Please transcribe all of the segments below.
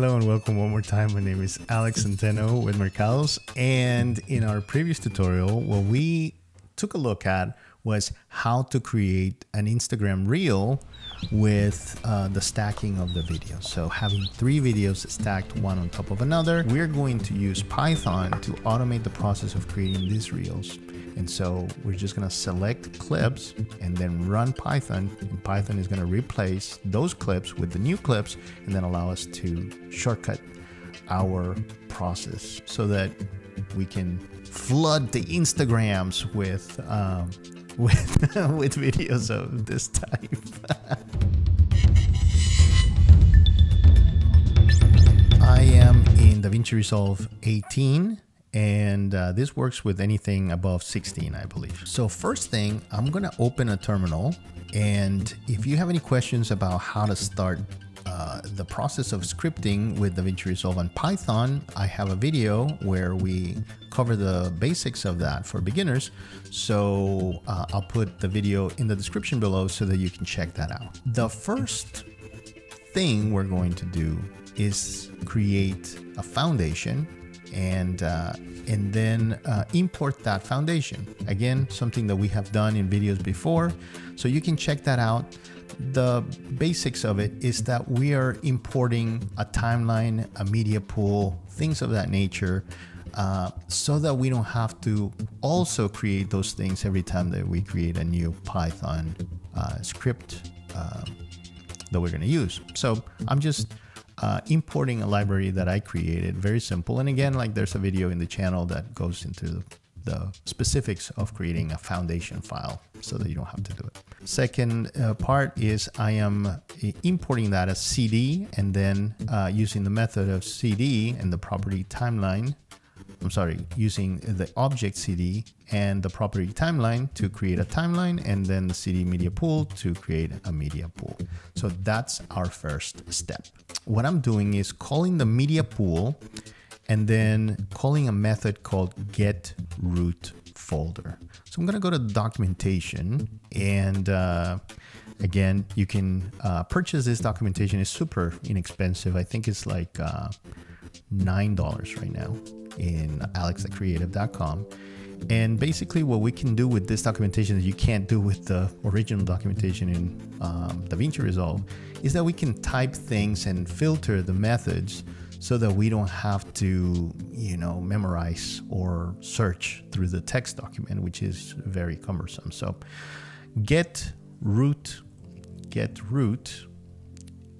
Hello and welcome one more time. My name is Alex Centeno with Merkados. And in our previous tutorial, what we took a look at was how to create an Instagram reel with uh, the stacking of the videos. So having three videos stacked one on top of another, we're going to use Python to automate the process of creating these reels. And so we're just gonna select clips and then run Python. And Python is gonna replace those clips with the new clips and then allow us to shortcut our process so that we can flood the Instagrams with um, with with videos of this type. I am in DaVinci Resolve 18 and uh, this works with anything above 16 I believe. So first thing I'm gonna open a terminal and if you have any questions about how to start uh, the process of scripting with DaVinci Resolve on Python, I have a video where we cover the basics of that for beginners. So uh, I'll put the video in the description below so that you can check that out. The first thing we're going to do is create a foundation and uh, and then uh, import that foundation. Again, something that we have done in videos before, so you can check that out. The basics of it is that we are importing a timeline, a media pool, things of that nature, uh, so that we don't have to also create those things every time that we create a new Python uh, script uh, that we're going to use. So I'm just uh, importing a library that I created, very simple. And again, like there's a video in the channel that goes into the specifics of creating a foundation file so that you don't have to do it. Second uh, part is I am uh, importing that as CD and then uh, using the method of CD and the property timeline I'm sorry, using the object CD and the property timeline to create a timeline and then the CD media pool to create a media pool. So that's our first step. What I'm doing is calling the media pool and then calling a method called get root folder. So I'm gonna go to documentation and uh, again, you can uh, purchase this documentation. It's super inexpensive. I think it's like uh, $9 right now in alexthecreative.com. And basically, what we can do with this documentation that you can't do with the original documentation in um, DaVinci Resolve is that we can type things and filter the methods so that we don't have to, you know, memorize or search through the text document, which is very cumbersome. So, get root, get root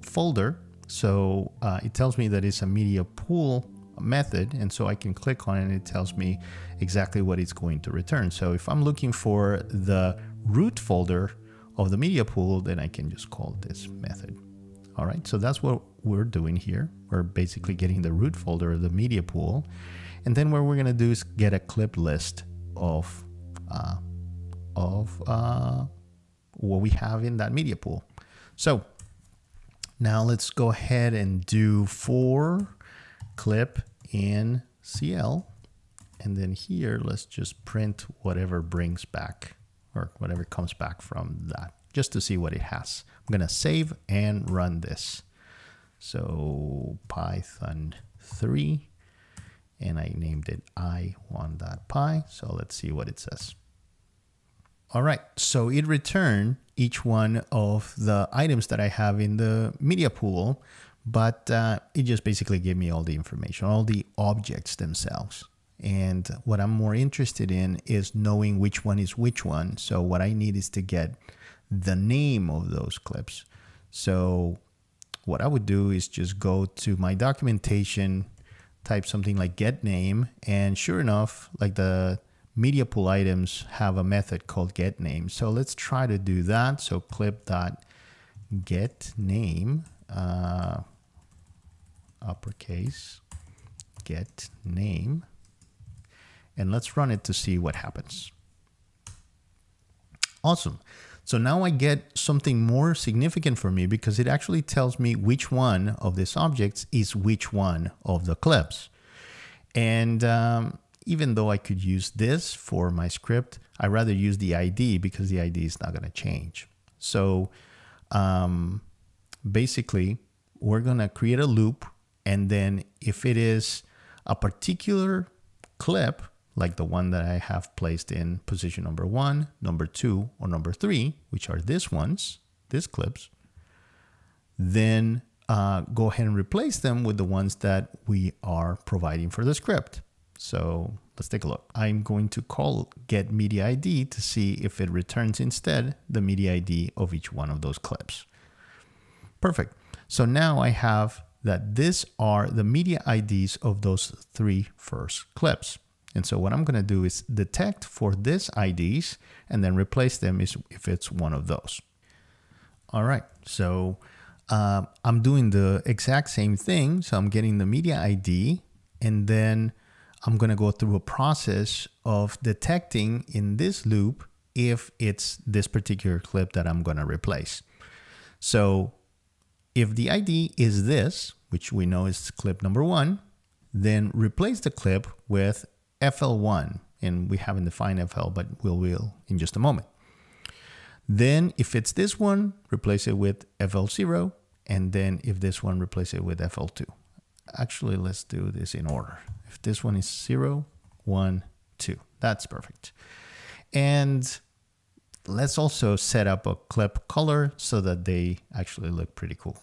folder. So uh, it tells me that it's a media pool method and so I can click on it and it tells me exactly what it's going to return. So if I'm looking for the root folder of the media pool, then I can just call this method. All right, so that's what we're doing here. We're basically getting the root folder of the media pool. And then what we're gonna do is get a clip list of, uh, of uh, what we have in that media pool. So now let's go ahead and do for clip in CL. And then here, let's just print whatever brings back or whatever comes back from that just to see what it has. I'm going to save and run this. So Python 3 and I named it i1.py. So let's see what it says. All right, so it returned each one of the items that I have in the media pool but uh, it just basically gave me all the information, all the objects themselves. And what I'm more interested in is knowing which one is which one. So what I need is to get the name of those clips. So what I would do is just go to my documentation, type something like get name, and sure enough, like the media pool items have a method called get name. So let's try to do that. So clip dot get name uh, uppercase get name and let's run it to see what happens. Awesome. So now I get something more significant for me because it actually tells me which one of these objects is which one of the clips. And um, even though I could use this for my script, I rather use the ID because the ID is not going to change. So um, basically, we're going to create a loop And then if it is a particular clip, like the one that I have placed in position number one, number two, or number three, which are these ones, these clips, then uh, go ahead and replace them with the ones that we are providing for the script. So let's take a look. I'm going to call get media ID to see if it returns instead the media ID of each one of those clips. Perfect. So now I have that these are the media IDs of those three first clips. And so what I'm going to do is detect for this IDs and then replace them if it's one of those. All right, so uh, I'm doing the exact same thing. So I'm getting the media ID and then I'm going to go through a process of detecting in this loop if it's this particular clip that I'm going to replace. So if the ID is this, which we know is clip number one, then replace the clip with FL1, and we haven't defined FL, but we'll will in just a moment. Then if it's this one, replace it with FL0, and then if this one, replace it with FL2. Actually, let's do this in order. If this one is 0, 1, 2, that's perfect. And let's also set up a clip color so that they actually look pretty cool.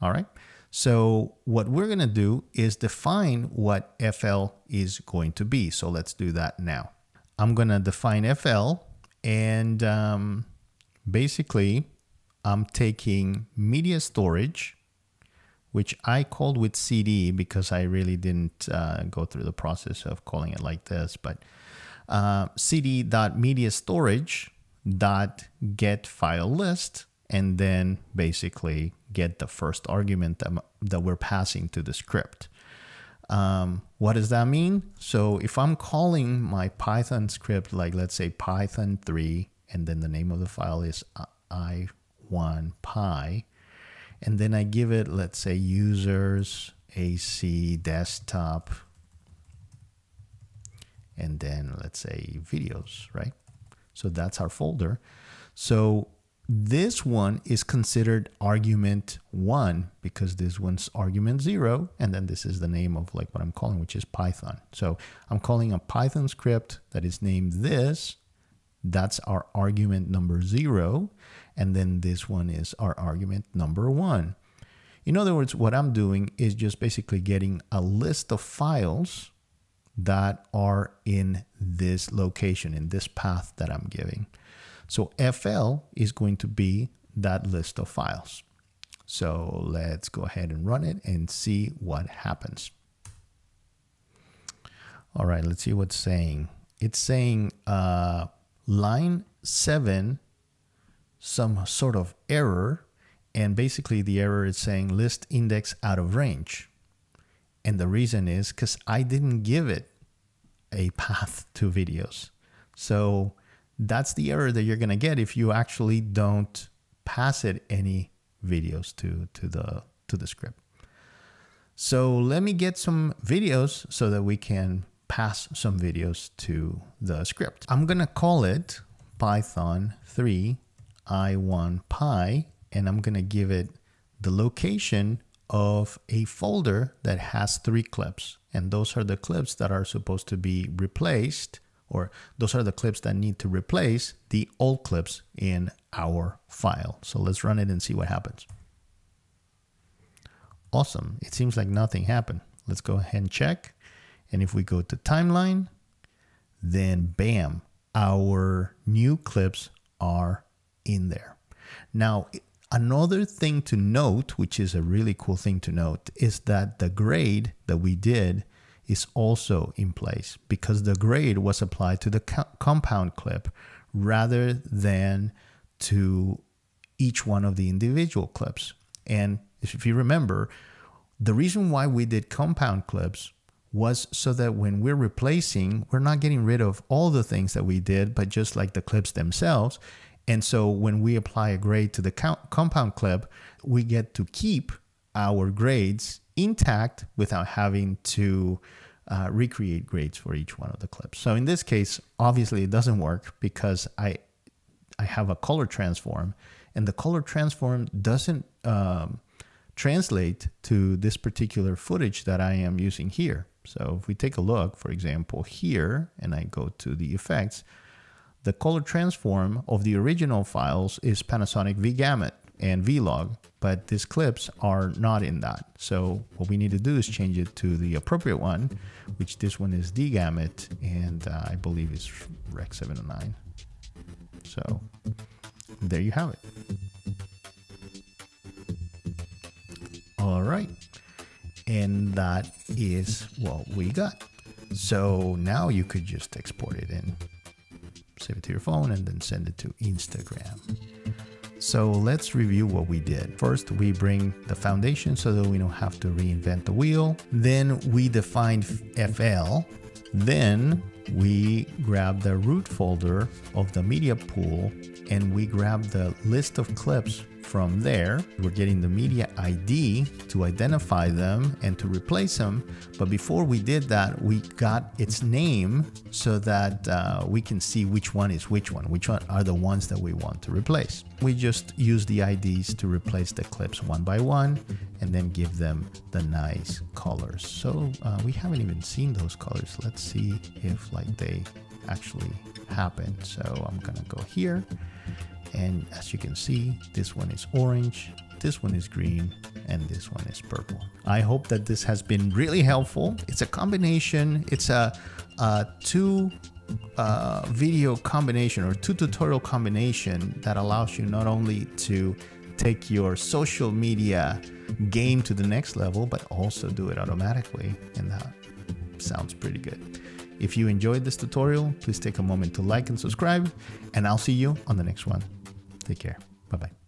All right. So what we're going to do is define what FL is going to be. So let's do that now. I'm going to define FL and um, basically I'm taking media storage, which I called with CD because I really didn't uh, go through the process of calling it like this, but uh, cd.media storage dot get file list and then basically get the first argument that, that we're passing to the script. Um, what does that mean? So if I'm calling my Python script, like let's say Python 3, and then the name of the file is i1py, and then I give it, let's say users, AC, desktop, and then let's say videos, right? So that's our folder. So this one is considered argument one because this one's argument zero. And then this is the name of like what I'm calling, which is Python. So I'm calling a Python script that is named this. That's our argument number zero. And then this one is our argument number one. In other words, what I'm doing is just basically getting a list of files that are in this location, in this path that I'm giving. So FL is going to be that list of files. So let's go ahead and run it and see what happens. All right, let's see what's saying. It's saying uh, line seven, some sort of error. And basically the error is saying list index out of range. And the reason is because I didn't give it a path to videos. So that's the error that you're going to get if you actually don't pass it any videos to, to, the, to the script. So let me get some videos so that we can pass some videos to the script. I'm going to call it Python 3 i1py and I'm going to give it the location of a folder that has three clips. And those are the clips that are supposed to be replaced or those are the clips that need to replace the old clips in our file. So let's run it and see what happens. Awesome. It seems like nothing happened. Let's go ahead and check. And if we go to timeline, then bam, our new clips are in there. Now, another thing to note, which is a really cool thing to note, is that the grade that we did is also in place because the grade was applied to the co compound clip rather than to each one of the individual clips. And if you remember, the reason why we did compound clips was so that when we're replacing, we're not getting rid of all the things that we did, but just like the clips themselves. And so when we apply a grade to the compound clip, we get to keep our grades intact without having to uh, recreate grades for each one of the clips. So in this case, obviously it doesn't work because I I have a color transform and the color transform doesn't um, translate to this particular footage that I am using here. So if we take a look, for example, here, and I go to the effects, the color transform of the original files is Panasonic V-Gamut and Vlog, but these clips are not in that. So what we need to do is change it to the appropriate one, which this one is D-Gamut, and uh, I believe is Rec 709. So there you have it. All right. And that is what we got. So now you could just export it and save it to your phone and then send it to Instagram. So let's review what we did. First, we bring the foundation so that we don't have to reinvent the wheel. Then we define FL. Then we grab the root folder of the media pool and we grab the list of clips from there, we're getting the media ID to identify them and to replace them. But before we did that, we got its name so that uh, we can see which one is which one, which one are the ones that we want to replace. We just use the IDs to replace the clips one by one and then give them the nice colors. So uh, we haven't even seen those colors. Let's see if like they actually happen. So I'm gonna go here and as you can see this one is orange this one is green and this one is purple. I hope that this has been really helpful. It's a combination. It's a, a two uh, video combination or two tutorial combination that allows you not only to take your social media game to the next level but also do it automatically and that sounds pretty good. If you enjoyed this tutorial please take a moment to like and subscribe and i'll see you on the next one Take care. Bye bye.